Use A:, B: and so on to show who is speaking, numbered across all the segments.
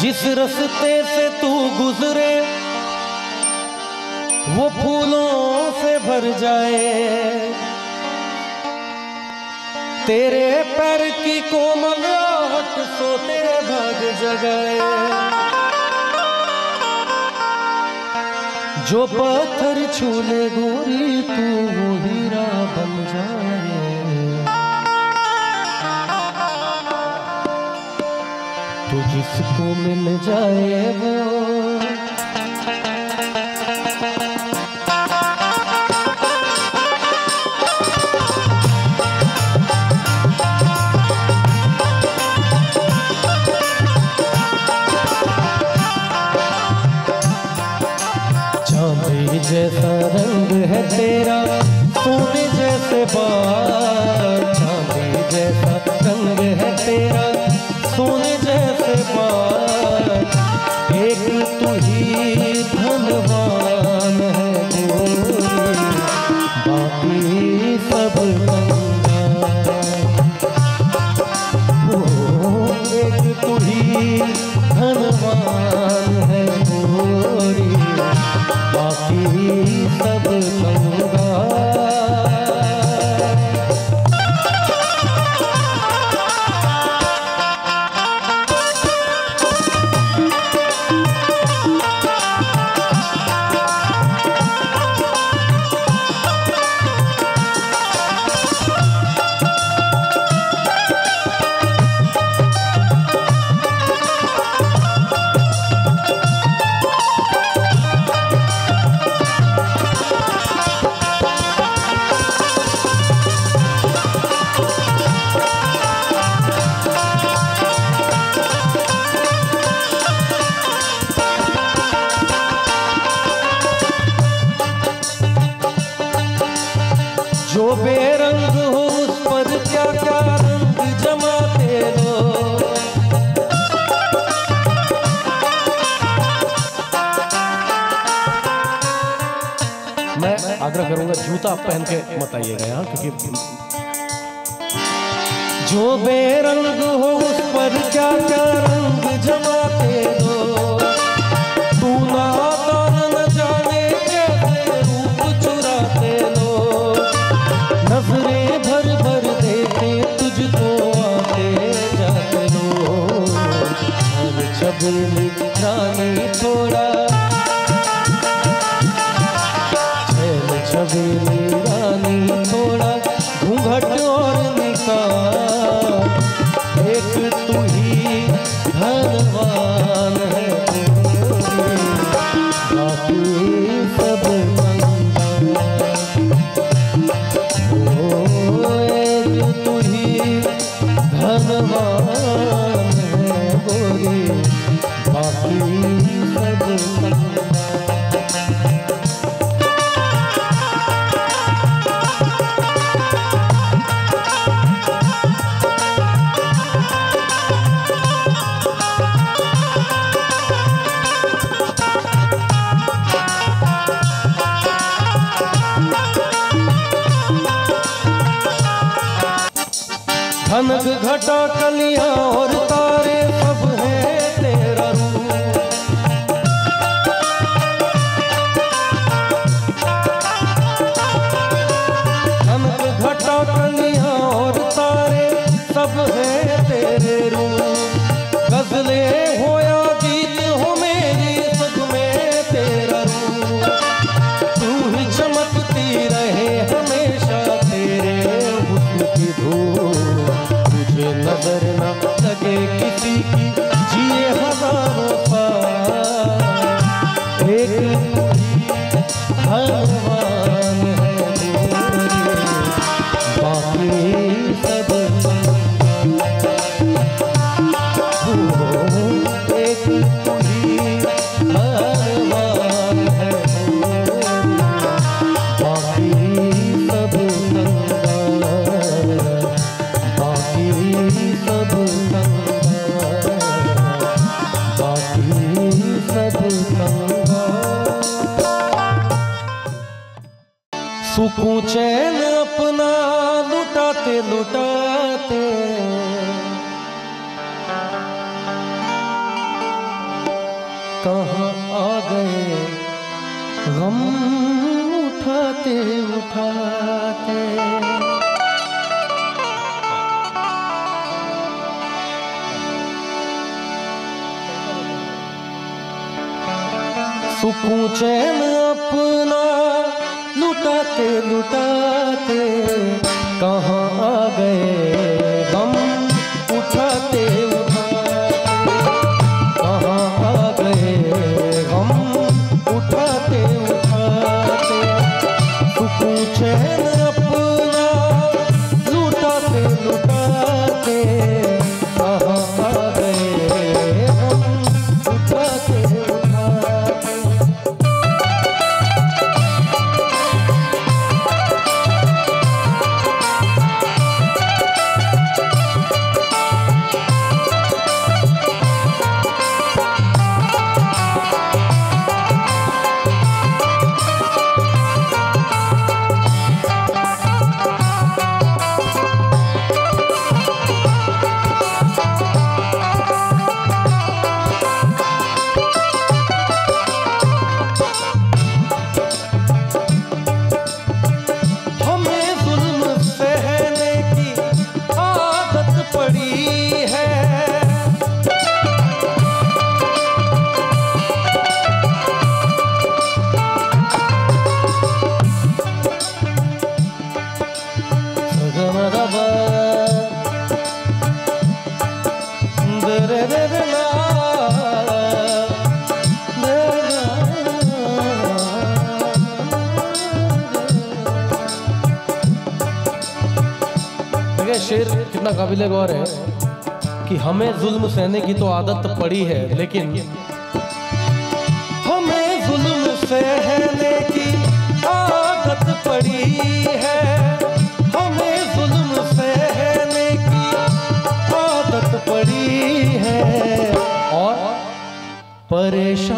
A: जिस रस्ते से तू गुजरे, वो फूलों से भर जाए। तेरे पैर की कोमल आहट सो तेरे भाग जगाए। जो पत्थर छूले गोरी, तू वो हीरा बन जाए। तो जिसको मिल जाए वो। जैसा रंग है तेरा सोने जैसे बाल। आग्रह करूँगा, जूता पहन के मत आइएगा यहाँ, क्योंकि जो बेरंग हो उस पर क्या क्या रंग जमाते हो? तू नादान न जाने कैसे रूप चुराते लो नज़रें भर भर देखे तुझको आते जाते लो हर छबीली रानी थोड़ा सपना लुटाते लुटाते कहाँ आ गए? ये शेर कितना काबिल गौर है कि हमें जुल्म सहने की तो आदत पड़ी है, लेकिन हमें जुल्म सहने की आदत पड़ी है। हमें जुल्म सहने की आदत पड़ी है। और परेशान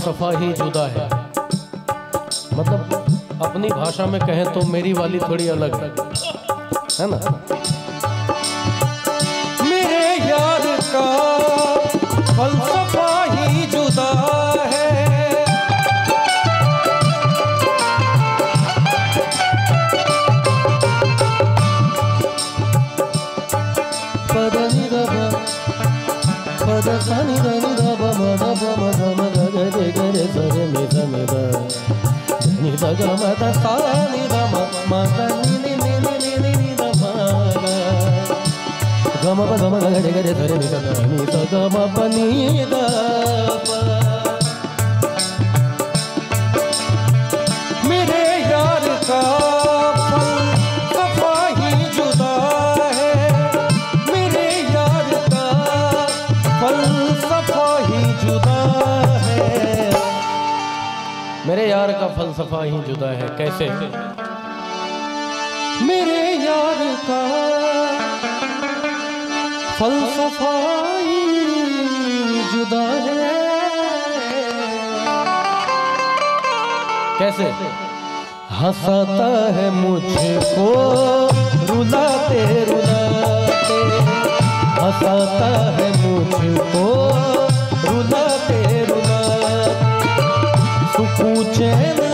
A: फ़लसफ़ा ही जुदा है। मतलब अपनी भाषा में कहें तो मेरी वाली थोड़ी अलग है। है ना? గమ ప గమ గడ గడ ధర ని గమ ని ప గమ ప ని ద ప मेरे यार का मेरे यार का फलसफा ही जुदा है, कैसे? मेरे यार का फलसफाई जुदा है। कैसे? हंसाता है मुझको, रुलाते रुलाते। हंसाता है मुझको, रुलाते रुलाते। सुकून चैन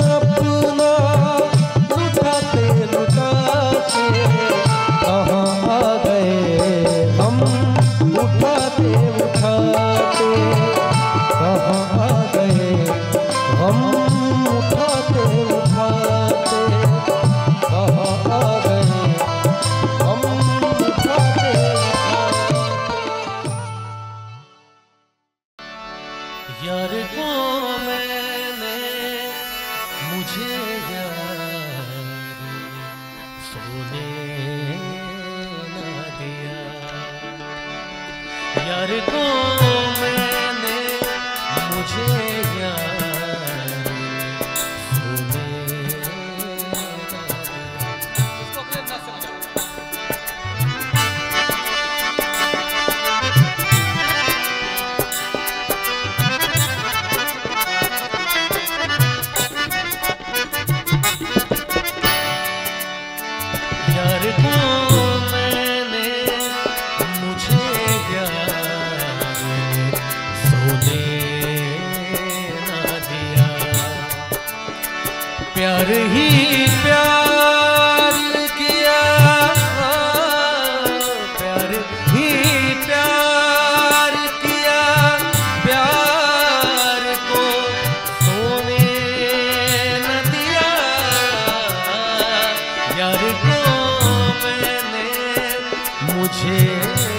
A: মুছে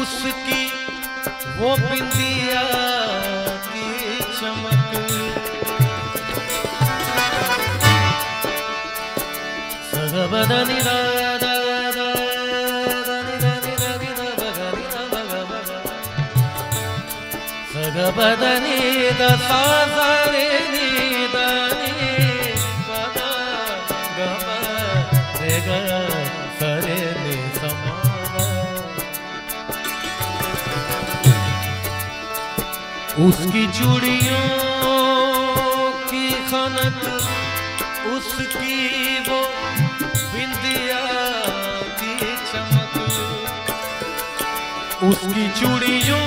A: उसकी वो बिंदिया की चमक। सगबदनी सगबदनी दसा सारे नी दनी पदा उसकी चूड़ियों की खनक उसकी वो बिंदिया की चमक। उसकी चूड़ियों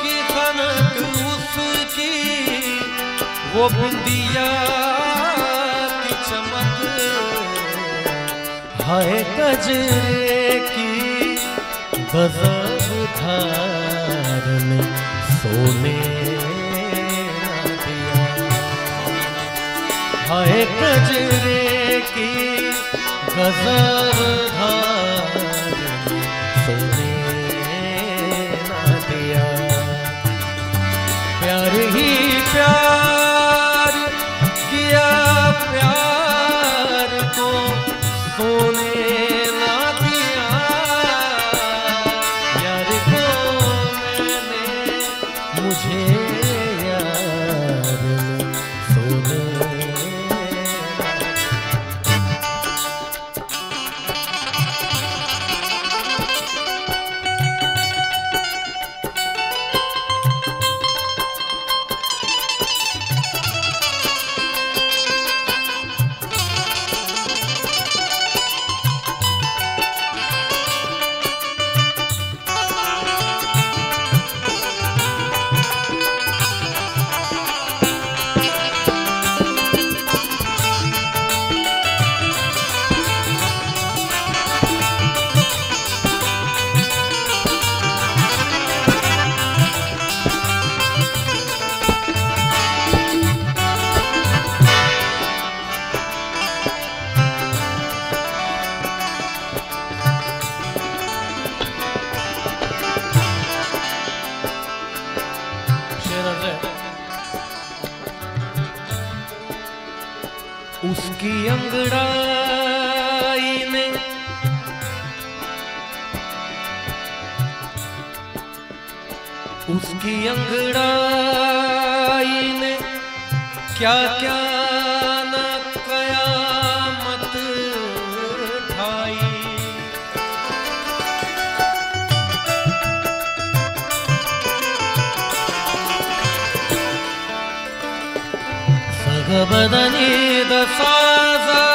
A: की खनक उसकी वो बिंदिया की चमक। हाय कजरे की गजब धार तूने हाय कजरे की गजर उसकी अंगड़ाई ने क्या क्या न कयामत ठाई। सगबदनी दसाजा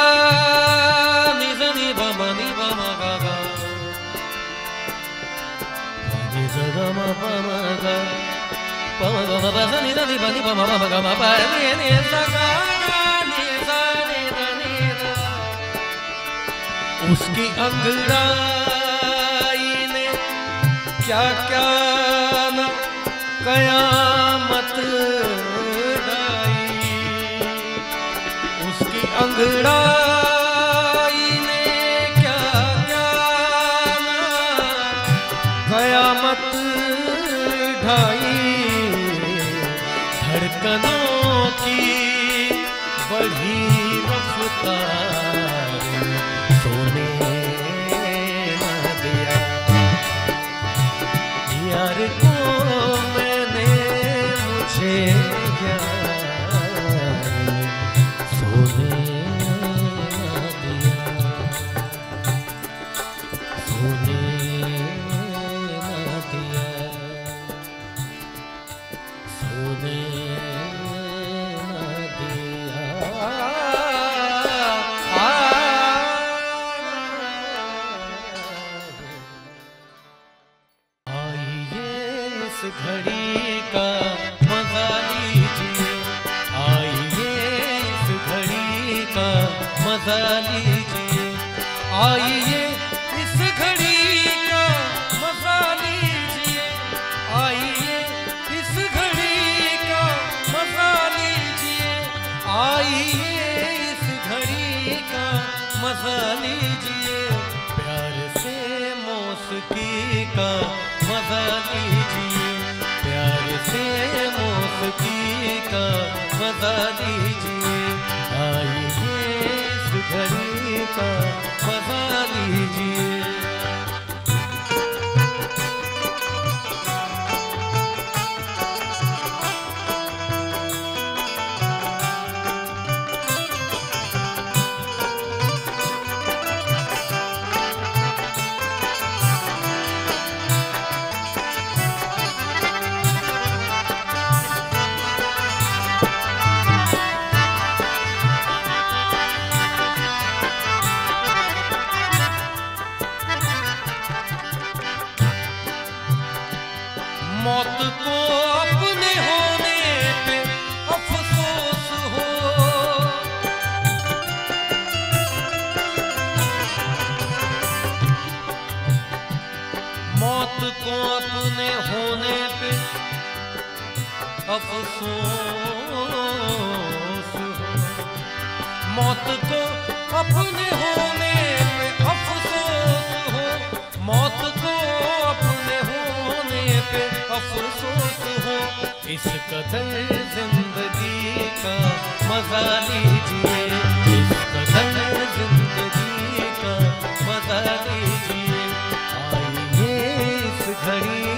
A: उसकी अंगड़ाई ने क्या क्या न कया? मज़ा लीजिए प्यार से मौसकी का मज़ा लीजिए आइए सुधरी का मज़ा लीजिए मौत को अपने होने पे अफसोस हो। मौत को अपने होने पे अफसोस हो। मौत को अपने होने पे अफसोस हो। मौत को अपने होने इस कदर ज़िंदगी का मज़ा लीजिए। इस कदर ज़िंदगी का मज़ा लीजिए। आइए इस घड़ी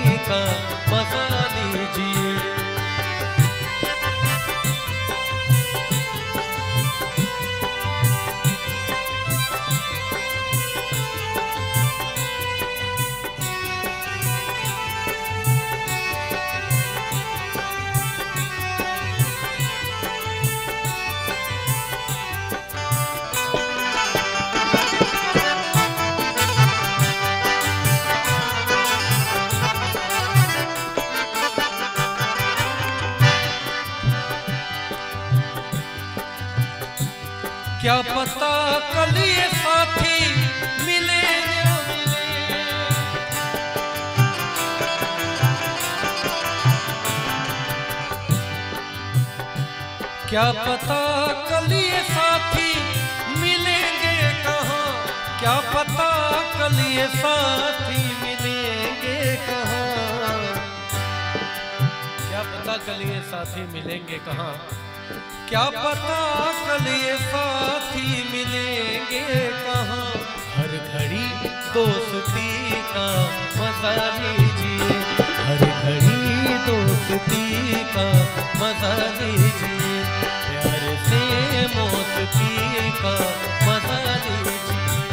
A: क्या पता कल ये साथी मिलेंगे कहाँ? क्या पता कल ये साथी मिलेंगे कहाँ? क्या पता कल ये साथी मिलेंगे कहाँ? क्या पता कल ये साथी मिलेंगे कहाँ? हर घड़ी दोस्ती का मज़ा लीजिए हर घड़ी दोस्ती का मज़ा लीजिए मौसकी का मज़ा लीजिए